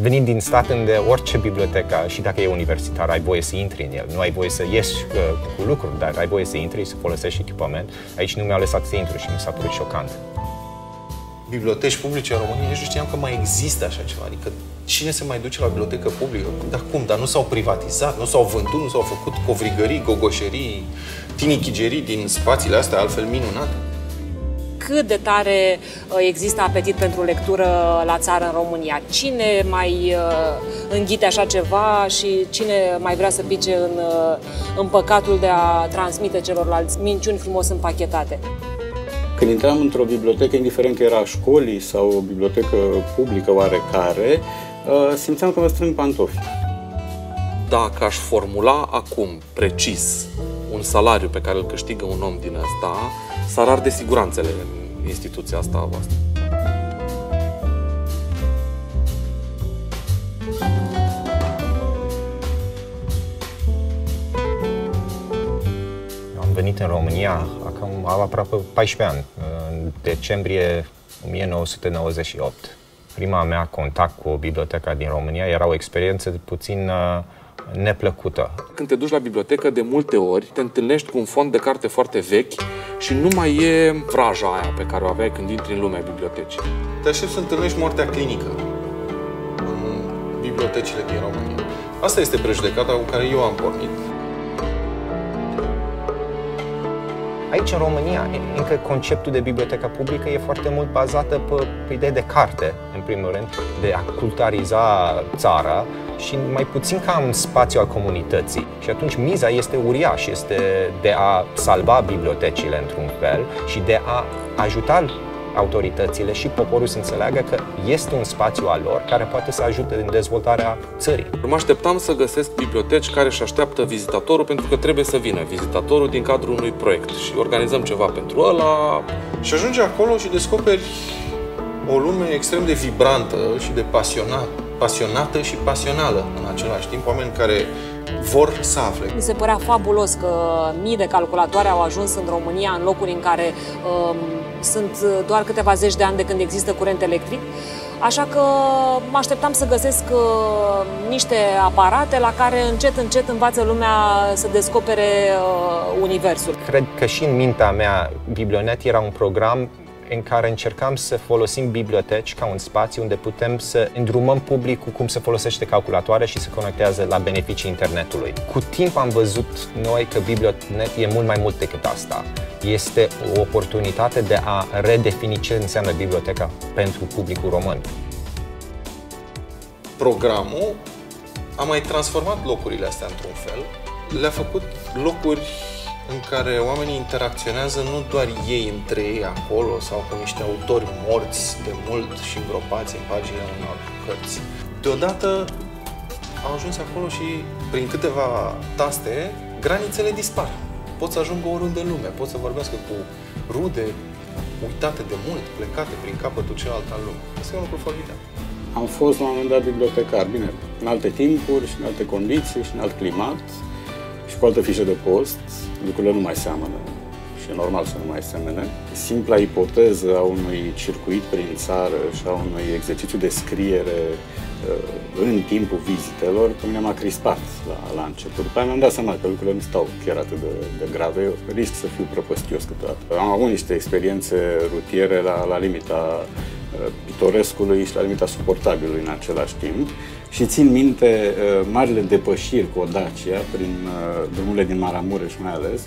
venind din stat unde orice bibliotecă, și dacă e universitar, ai voie să intri în el, nu ai voie să ieși uh, cu lucruri, dar ai voie să intri, să folosești echipament. Aici nu mi-a lăsat să intru și mi s-a părut șocant. Biblioteci publice în România, nici nu știam că mai există așa ceva. Adică cine se mai duce la bibliotecă publică? Dar cum? Dar nu s-au privatizat, nu s-au vândut, nu s-au făcut covrigării, gogoșerii, tinichigerii din spațiile astea altfel minunate cât de tare uh, există apetit pentru lectură la țară în România. Cine mai uh, înghite așa ceva și cine mai vrea să pice în, uh, în păcatul de a transmite celorlalți minciuni frumos împachetate. Când intram într-o bibliotecă, indiferent că era școlii sau o bibliotecă publică oarecare, simțeam că mă strâng pantofi. Dacă aș formula acum, precis, un salariu pe care îl câștigă un om din ăsta, s-ar arde siguranțele în instituția asta a voastră. Am venit în România acum aproape 14 ani, în decembrie 1998. Prima mea contact cu biblioteca din România era o experiență puțin uh, neplăcută. Când te duci la bibliotecă, de multe ori te întâlnești cu un fond de carte foarte vechi și nu mai e vraja aia pe care o aveai când intri în lumea bibliotecii. Te aștept să întâlnești moartea clinică în bibliotecile din România. Asta este prejudecata cu care eu am pornit. Aici, în România, încă conceptul de bibliotecă publică e foarte mult bazată pe, pe idee de carte, în primul rând, de a culturiza țara și mai puțin ca un spațiu al comunității. Și atunci miza este uriaș, este de a salva bibliotecile într-un fel și de a ajuta autoritățile și poporul să înțeleagă că este un spațiu al lor care poate să ajute în dezvoltarea țării. Mă așteptam să găsesc biblioteci care își așteaptă vizitatorul pentru că trebuie să vină vizitatorul din cadrul unui proiect și organizăm ceva pentru ăla și ajungi acolo și descoperi o lume extrem de vibrantă și de pasionată, pasionată și pasională în același timp, oameni care vor să afle. Mi se părea fabulos că mii de calculatoare au ajuns în România în locuri în care um, sunt doar câteva zeci de ani de când există curent electric. Așa că mă așteptam să găsesc uh, niște aparate la care încet, încet învață lumea să descopere uh, universul. Cred că și în mintea mea Biblionet era un program în care încercam să folosim biblioteci ca un spațiu unde putem să îndrumăm publicul cum se folosește calculatoare și se conectează la beneficii internetului. Cu timp am văzut noi că Biblionet e mult mai mult decât asta. Este o oportunitate de a redefini ce înseamnă biblioteca pentru publicul român. Programul a mai transformat locurile astea într-un fel, le-a făcut locuri în care oamenii interacționează nu doar ei între ei acolo sau cu niște autori morți de mult și îngropați în paginile unor cărți. Deodată au ajuns acolo și prin câteva taste granițele dispar. Pot să ajungă oriunde în lume, pot să vorbească cu rude uitate de mult, plecate prin capătul celălalt al lumii. Asta e un lucru formidabil. Am fost la un moment dat bibliotecar, bine, în alte timpuri și în alte condiții și în alt climat și cu altă fișă de post lucrurile nu mai seamănă și e normal să nu mai semene. Simpla ipoteză a unui circuit prin țară și a unui exercițiu de scriere uh, în timpul vizitelor, pe mine m-a crispat la, la început. După mi-am dat seama că lucrurile nu stau chiar atât de, de grave. Eu risc să fiu prăpăstios câteodată. Am avut niște experiențe rutiere la, la limita uh, pitorescului și la limita suportabilului în același timp și țin minte uh, marile depășiri cu o Dacia prin uh, drumurile din Maramureș mai ales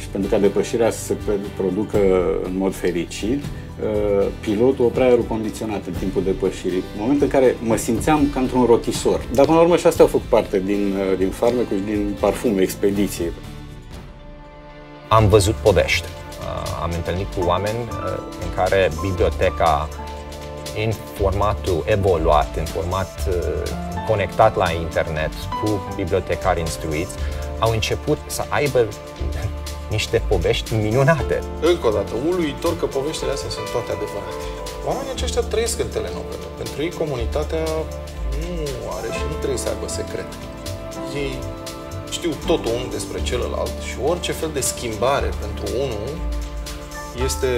și pentru ca depășirea să se producă în mod fericit, uh, pilotul oprea aerul condiționat în timpul depășirii, în momentul în care mă simțeam ca într-un rotisor. Dar până la urmă și astea au făcut parte din, uh, din farmecul și din parfumul expediției. Am văzut povești. Uh, am întâlnit cu oameni uh, în care biblioteca în formatul evoluat, în format uh, conectat la internet cu bibliotecari instruiți, au început să aibă niște povești minunate. Încă o dată, uluitor că poveștile astea sunt toate adevărate. Oamenii aceștia trăiesc în telenovele. Pentru ei comunitatea nu are și nu trebuie să aibă secret. Ei știu totul unul despre celălalt și orice fel de schimbare pentru unul este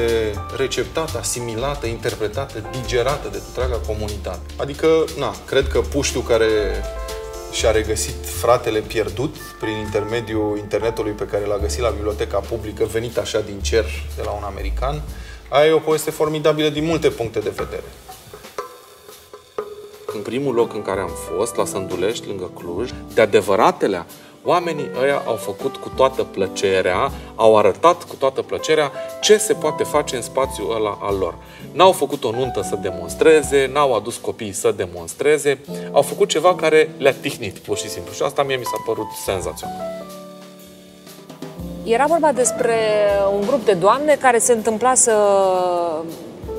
receptată, asimilată, interpretată, digerată de întreaga comunitate. Adică, na, cred că puștiu care și-a regăsit fratele pierdut prin intermediul internetului pe care l-a găsit la biblioteca publică, venit așa din cer de la un american, aia e o poveste formidabilă din multe puncte de vedere. În primul loc în care am fost, la Sândulești, lângă Cluj, de adevăratele Oamenii ăia au făcut cu toată plăcerea, au arătat cu toată plăcerea ce se poate face în spațiul ăla al lor. N-au făcut o nuntă să demonstreze, n-au adus copiii să demonstreze, au făcut ceva care le-a tihnit, pur și simplu. Și asta mie mi s-a părut senzațional. Era vorba despre un grup de doamne care se întâmpla să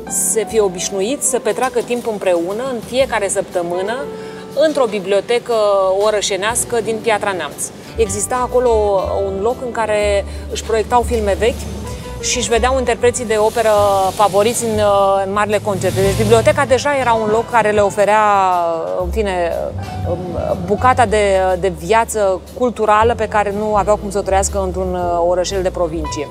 se fie obișnuit să petreacă timp împreună în fiecare săptămână într-o bibliotecă orășenească din Piatra Neamț. Exista acolo un loc în care își proiectau filme vechi și își vedeau interpreții de operă favoriți în, în marile concerte. Deci biblioteca deja era un loc care le oferea, în fine, um, bucata de, de viață culturală pe care nu aveau cum să o trăiască într-un uh, orășel de provincie.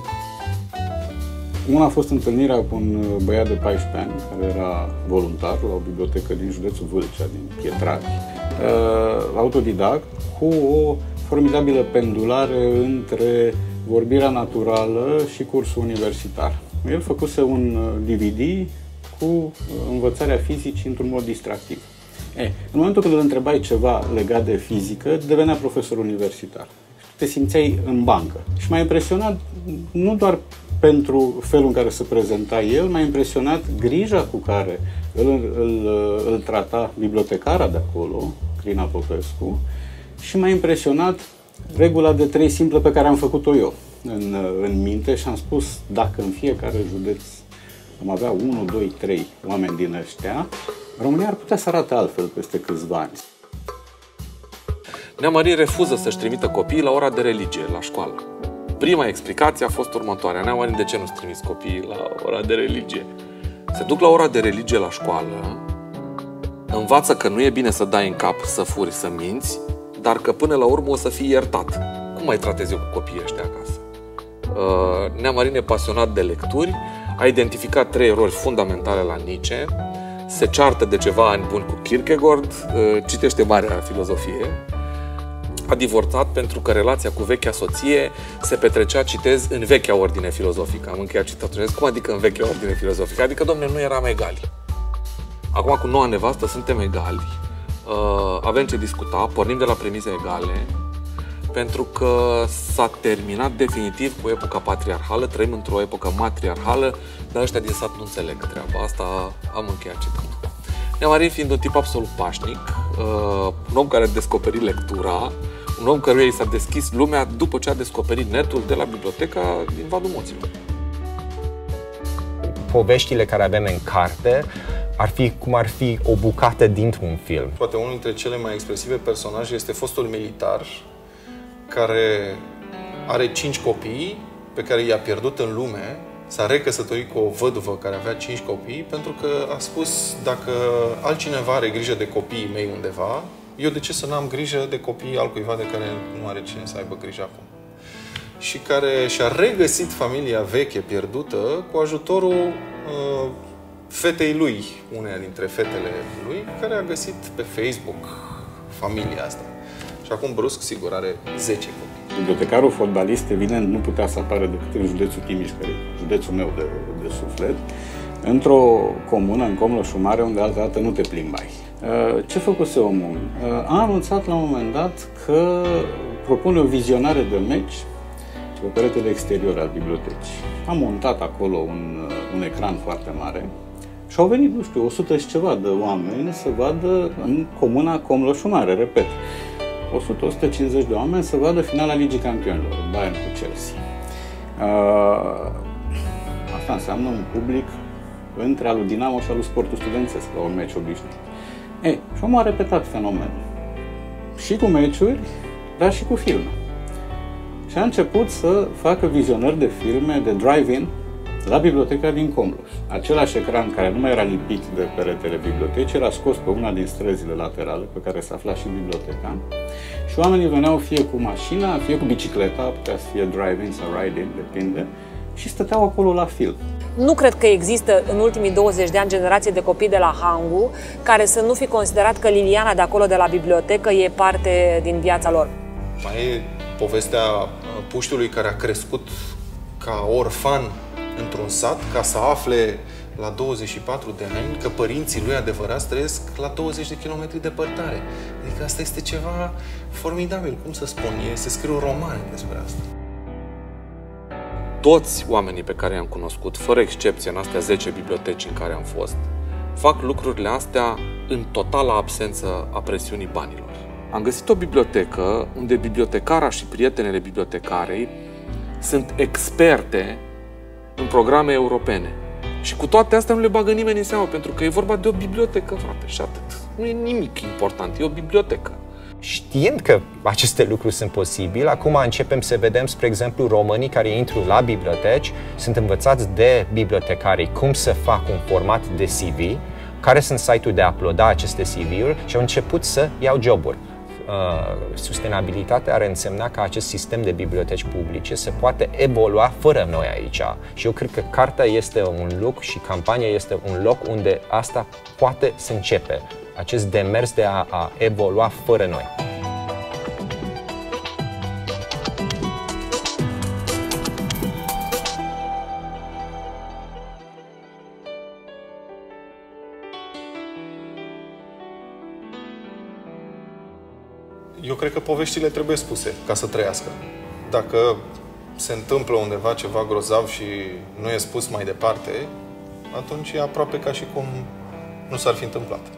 Una a fost întâlnirea cu un băiat de 14 ani, care era voluntar la o bibliotecă din județul Vâlcea, din Pietrachi, uh, autodidact, cu o formidabilă pendulare între vorbirea naturală și cursul universitar. El făcuse un DVD uh, cu uh, învățarea fizicii într-un mod distractiv. E, în momentul când îl întrebai ceva legat de fizică, devenea profesor universitar. Te simțeai în bancă. Și m-a impresionat nu doar pentru felul în care se prezenta el, m-a impresionat grija cu care îl, îl, îl trata bibliotecara de acolo, Crina Popescu, și m-a impresionat regula de trei simple pe care am făcut-o eu în, în minte și am spus dacă în fiecare județ am avea 1, 2, 3 oameni din ăștia, România ar putea să arate altfel peste câțiva ani. Nea Marie refuză să-și trimită copiii la ora de religie, la școală. Prima explicație a fost următoarea. Nea Marie, de ce nu-ți trimis copiii la ora de religie? Se duc la ora de religie la școală, învață că nu e bine să dai în cap, să furi, să minți, dar că până la urmă o să fii iertat. Cum mai tratez eu cu copiii ăștia acasă? Uh, Nea Marin e pasionat de lecturi, a identificat trei erori fundamentale la Nietzsche, se ceartă de ceva ani buni cu Kierkegaard, uh, citește marea filozofie, a divorțat pentru că relația cu vechea soție se petrecea, citez, în vechea ordine filozofică. Am încheiat citatul. Cum adică în vechea ordine filozofică? Adică, domne, nu eram egali. Acum, cu noua nevastă, suntem egali. Uh, avem ce discuta, pornim de la premize egale, pentru că s-a terminat definitiv cu epoca patriarhală, trăim într-o epocă matriarhală, dar ăștia din sat nu înțeleg treaba asta, am încheiat citatul. Neamarin fiind un tip absolut pașnic, uh, un om care a descoperit lectura, un om căruia i s-a deschis lumea după ce a descoperit netul de la biblioteca din Vadul Moților. Poveștile care avem în carte ar fi cum ar fi o bucată dintr-un film. Poate unul dintre cele mai expresive personaje este fostul militar care are cinci copii pe care i-a pierdut în lume, s-a recăsătorit cu o văduvă care avea cinci copii pentru că a spus dacă altcineva are grijă de copiii mei undeva, eu de ce să n-am grijă de copiii altcuiva de care nu are cine să aibă grijă acum? Și care și-a regăsit familia veche pierdută cu ajutorul uh, fetei lui, uneia dintre fetele lui, care a găsit pe Facebook familia asta. Și acum brusc, sigur, are 10 copii. Bibliotecarul fotbalist, evident, nu putea să apară decât în județul Timiș, care e județul meu de, de suflet, într-o comună, în Comloșu Mare, unde altă dată nu te plimbai. Uh, ce făcuse omul? Uh, a anunțat la un moment dat că propune o vizionare de meci pe peretele exterior al bibliotecii. A montat acolo un, uh, un ecran foarte mare și au venit, nu știu, 100 și ceva de oameni să vadă în comuna Comloșu Mare, repet. 100-150 de oameni să vadă finala Ligii Campionilor, Bayern cu Chelsea. Uh, asta înseamnă un public între alu Dinamo și alu Sportul Studențesc la un meci obișnuit. E, și omul a repetat fenomenul. Și cu meciuri, dar și cu filme. Și a început să facă vizionări de filme, de drive-in, la biblioteca din Comlus. Același ecran care nu mai era lipit de peretele bibliotecii era scos pe una din străzile laterale pe care se afla și biblioteca și oamenii veneau fie cu mașina, fie cu bicicleta, putea să fie drive-in sau ride-in, depinde, și stăteau acolo la fil. Nu cred că există în ultimii 20 de ani generație de copii de la Hangu care să nu fi considerat că Liliana de acolo de la bibliotecă e parte din viața lor. Mai e povestea puștiului care a crescut ca orfan într-un sat ca să afle la 24 de ani că părinții lui adevărați trăiesc la 20 de kilometri departare. Adică asta este ceva formidabil, cum să spun, e, se scriu romane despre asta. Toți oamenii pe care i-am cunoscut, fără excepție în astea 10 biblioteci în care am fost, fac lucrurile astea în totală absență a presiunii banilor. Am găsit o bibliotecă unde bibliotecara și prietenele bibliotecarei sunt experte în programe europene. Și cu toate astea nu le bagă nimeni în seamă, pentru că e vorba de o bibliotecă, frate, și atât. Nu e nimic important, e o bibliotecă. Știind că aceste lucruri sunt posibile, acum începem să vedem, spre exemplu, românii care intru la biblioteci, sunt învățați de bibliotecarii cum să fac un format de CV, care sunt site-uri de a uploada aceste CV-uri și au început să iau joburi. Uh, sustenabilitatea ar însemna că acest sistem de biblioteci publice se poate evolua fără noi aici. Și eu cred că cartea este un loc și campania este un loc unde asta poate să începe. Acest demers de a, a evolua fără noi. Eu cred că poveștile trebuie spuse ca să trăiască. Dacă se întâmplă undeva ceva grozav și nu e spus mai departe, atunci e aproape ca și cum nu s-ar fi întâmplat.